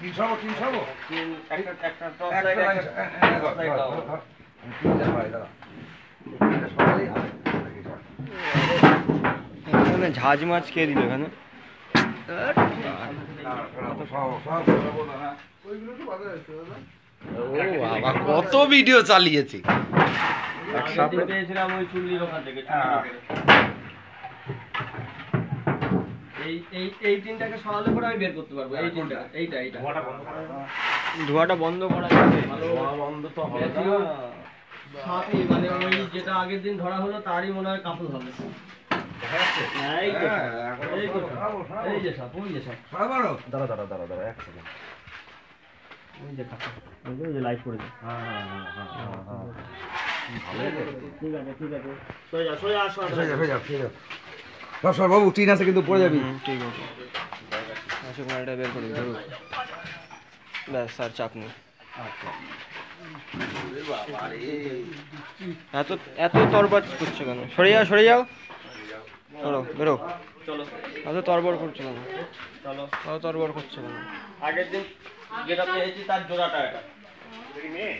তিন সব তিন সব তিন একটা একটা টপ একটা একটা এ, এ, এ, ধর, দাও। ধর, ধর। আমি তিনটে সরাই, দাঁড়া। তিনটে সরালেই হবে। দেখি, সর। এখানে ঝাঁজ মাছ কে দিল এখানে হ্যাঁ। কত ভিডিও চালিয়েছি পেয়েছিলাম ওই চুল্লির ওখান থেকে হ্যাঁ। এই এই এই তিনটাকে সরালে পরে আমি বের করতে পারব। এই তিনটা এইটা এইটা। ধোয়াটা বন্ধ করা যাবে ভালো বন্ধ তো বেশি সাপই মানে ওই যেটা আগের দিন ধরা হলো তারই মনে হয় কাপড় হবে? দাঁড়া দাঁড়া দাঁড়া দাঁড়া এক সেকেন্ড ওই যে সাপ, ওই যে- লাইট পড়েছে। হ্যাঁ হ্যাঁ হ্যাঁ হ্যাঁ হ্যাঁ ঠিক আছে, ঠিক আছে। সোজা, সোজা হয়ে যাবে, হয়ে সর, সর, বাবু টিন আছে কিন্তু পড়ে যাবি। ঠিক আছে। আসুক মালটা বের করি ধরুক ব্যাস স্যার চাপ নেই। এত এত তরবার করছে কেন? সরে যাও সরে যাও। সরো বেরো। চলো, এত তরবর করছে কেন? চলো। এত তরবর করছে কেন? আগের দিন যেটা পেয়েছি তার জোড়াটা এটা।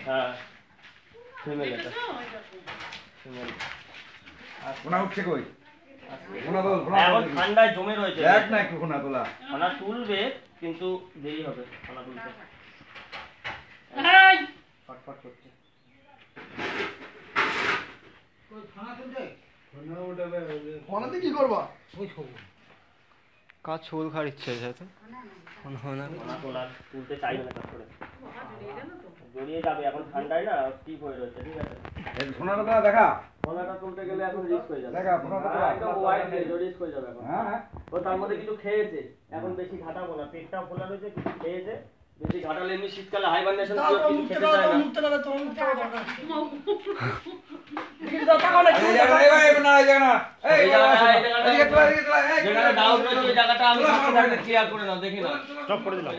হ্যাঁ। ফিমেল এটা। ফিমেল কোনা উঠছে কই? এখন ঠান্ডায় জমে রয়েছে। দেখ না একটু কোনা তোলা খানা তুলবে কিন্তু দেরি হবে খানা তুলতে? ফটফট করছে কাজ ছোল খাওয়ার ইচ্ছে আছে তো না। তুলতে চাইবে না জড়িয়ে যাবে এখন ঠান্ডায় না স্টিপ হয়ে রয়েছে ঠিক আছে? সোনাটা দেখা। খানাটা তুলতে গেলে এখন রিস্ক হয়ে যাবে। দেখা, তো হ্যাঁ, একদম ওয়াইড রিস্ক হয়ে যাবে এখন। হ্যাঁ ও তার মধ্যে কিছু খেয়েছে। এখন বেশি ঘাটাবো পেটটা রয়েছে কিছু খেয়েছে। বেশি ঘাটালে এমনি শীতকালে কিছু খেতে চায় জায়গাটা, আমি ক্লিয়ার করে দেখি না চপ করে দিলাম।